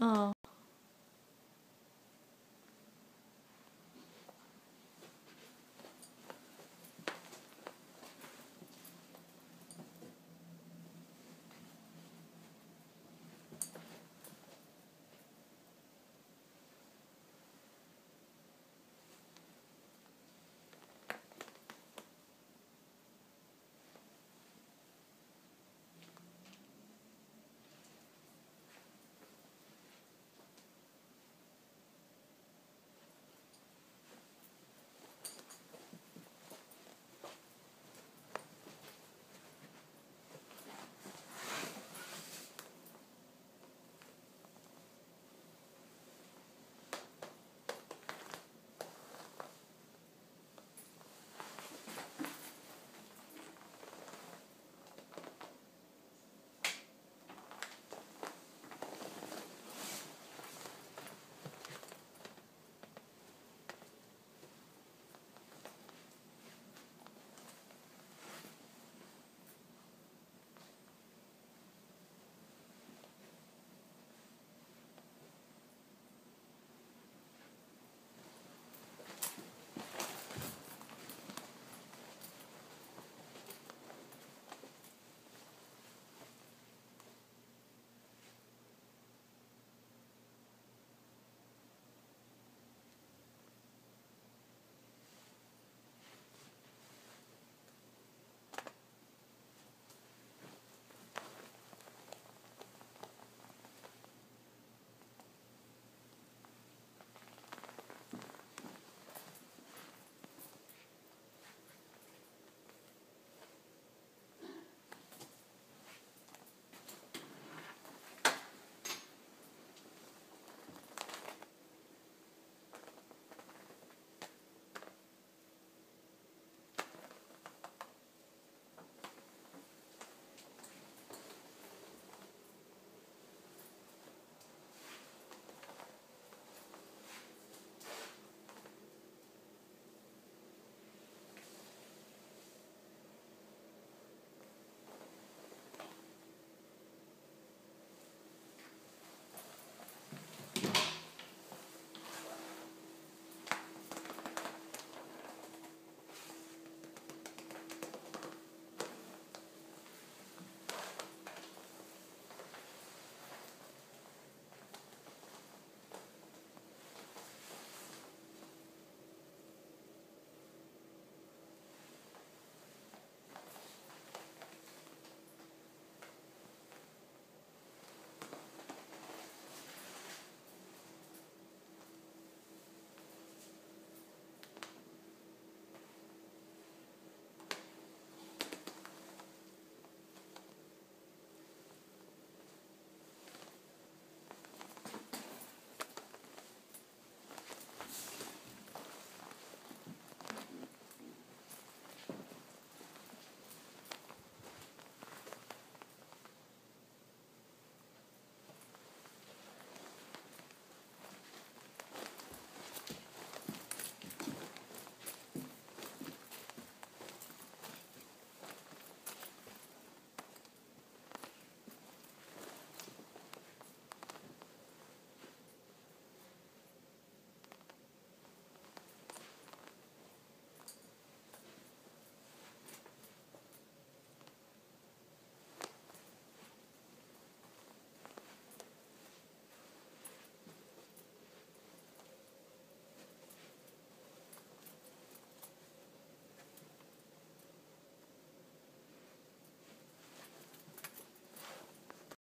Oh.